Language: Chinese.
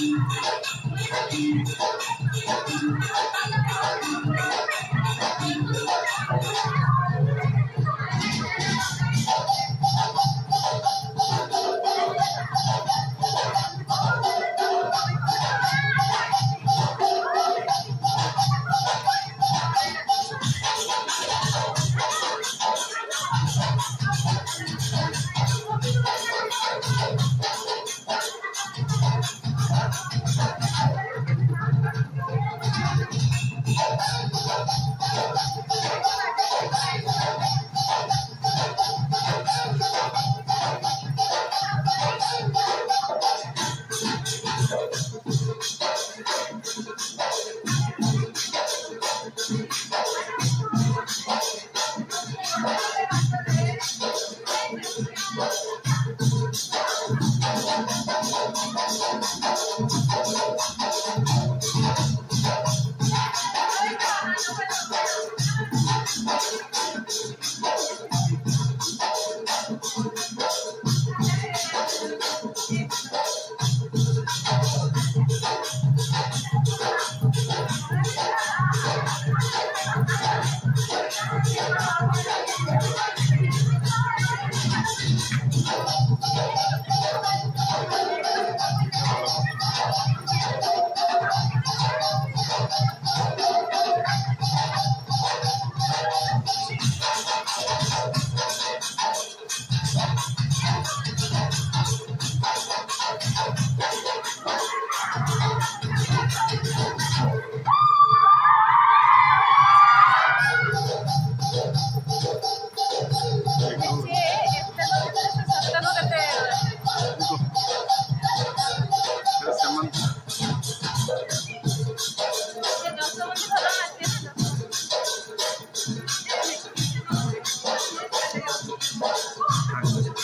you. Спасибо.